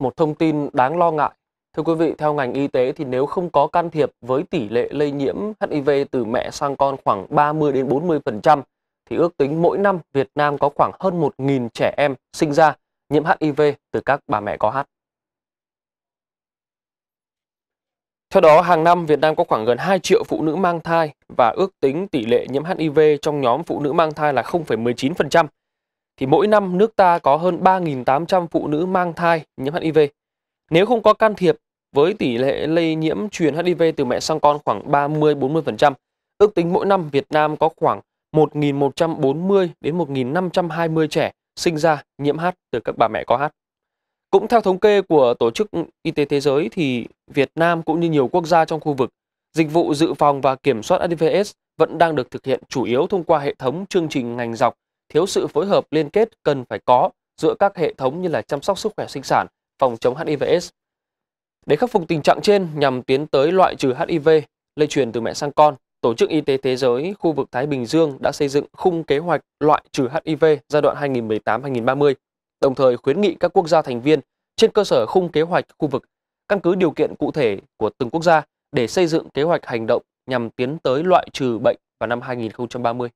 một thông tin đáng lo ngại. Thưa quý vị, theo ngành y tế thì nếu không có can thiệp với tỷ lệ lây nhiễm HIV từ mẹ sang con khoảng 30 đến 40% thì ước tính mỗi năm Việt Nam có khoảng hơn 1.000 trẻ em sinh ra nhiễm HIV từ các bà mẹ có H. Theo đó, hàng năm Việt Nam có khoảng gần 2 triệu phụ nữ mang thai và ước tính tỷ lệ nhiễm HIV trong nhóm phụ nữ mang thai là 0,19%. Thì mỗi năm nước ta có hơn 3.800 phụ nữ mang thai nhiễm HIV. Nếu không có can thiệp với tỷ lệ lây nhiễm truyền HIV từ mẹ sang con khoảng 30-40%, ước tính mỗi năm Việt Nam có khoảng 1.140 đến 1.520 trẻ sinh ra nhiễm H từ các bà mẹ có H. Cũng theo thống kê của Tổ chức Y tế Thế giới thì Việt Nam cũng như nhiều quốc gia trong khu vực, dịch vụ dự phòng và kiểm soát HIVS vẫn đang được thực hiện chủ yếu thông qua hệ thống chương trình ngành dọc, thiếu sự phối hợp liên kết cần phải có giữa các hệ thống như là chăm sóc sức khỏe sinh sản, phòng chống HIVS. Để khắc phục tình trạng trên nhằm tiến tới loại trừ HIV lây truyền từ mẹ sang con, Tổ chức Y tế Thế giới khu vực Thái Bình Dương đã xây dựng khung kế hoạch loại trừ HIV giai đoạn 2018-2030 đồng thời khuyến nghị các quốc gia thành viên trên cơ sở khung kế hoạch khu vực căn cứ điều kiện cụ thể của từng quốc gia để xây dựng kế hoạch hành động nhằm tiến tới loại trừ bệnh vào năm 2030.